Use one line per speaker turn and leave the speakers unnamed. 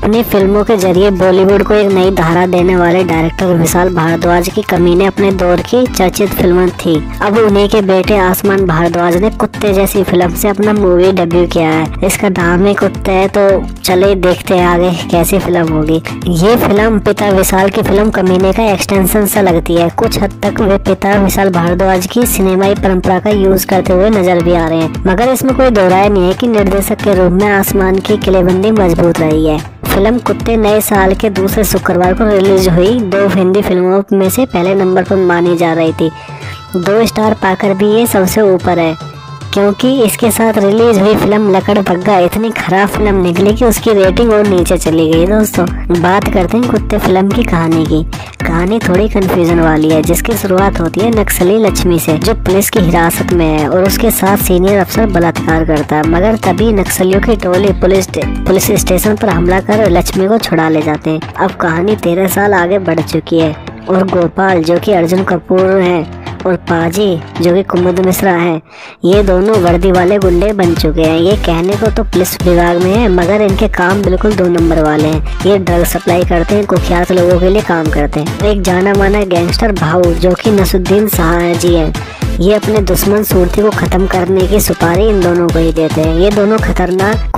अपनी फ़िल्मों के ज़रिए बॉलीवुड को एक नई धारा देने वाले डायरेक्टर विशाल भारद्वाज की कमी ने अपने दौर की चर्चित फ़िल्म थी। अब उन्हीं के बेटे आसमान भारद्वाज ने कुत्ते जैसी फ़िल्म से अपना मूवी डेब्यू किया है। इसका नाम ही कुत्ते है तो चले देखते हैं आगे कैसी फ़िल्म होगी। ये फ़िल्म पिता विशाल की फ़िल्म कमीने का एक्सटेंशन सा लगती है। कुछ हद तक वे पिता विशाल भारद्वाज की सिनेमाई परंपरा का यूज़ करते हुए नज़र भी आ रहे हैं। मगर इसमें कोई दोहराया नहीं है कि निर्देशक के रूप में आसमान की किलेबंदी मज़बूत रही है। फ़िल्म कुत्ते नए साल के दूसरे शुक्रवार को रिलीज़ हुई। दो हिंदी फ़िल्मों में से पहले नंबर पर मानी जा रही थी। दो स्टार पाकर भी ये सबसे ऊपर है, क्योंकि इसके साथ रिलीज़ हुई फ़िल्म लकड़ बग्गा। इतनी खराब फ़िल्म निकली कि उसकी रेटिंग और नीचे चली गई। दोस्तों, बात करते हैं कुत्ते फ़िल्म की कहानी की। कहानी थोड़ी कंफ्यूजन वाली है, जिसकी शुरुआत होती है नक्सली लक्ष्मी से, जो पुलिस की हिरासत में है और उसके साथ सीनियर अफसर बलात्कार करता है। मगर तभी नक्सलियों की टोली पुलिस पुलिस स्टेशन पर हमला कर लक्ष्मी को छुड़ा ले जाते हैं। अब कहानी तेरह साल आगे बढ़ चुकी है और गोपाल, जो कि अर्जुन कपूर हैं और पाजी, जो कि कुमुद मिश्रा है, ये दोनों वर्दी वाले गुंडे बन चुके हैं। ये कहने को तो पुलिस विभाग में है, मगर इनके काम बिल्कुल दो नंबर वाले हैं। ये ड्रग सप्लाई करते हैं, कुख्यात लोगों के लिए काम करते हैं। एक जाना माना गैंगस्टर भाऊ, जो कि नसुद्दीन शाह जी है, ये अपने दुश्मन सूरती को खत्म करने की सुपारी इन दोनों को ही देते हैं। ये दोनों खतरनाक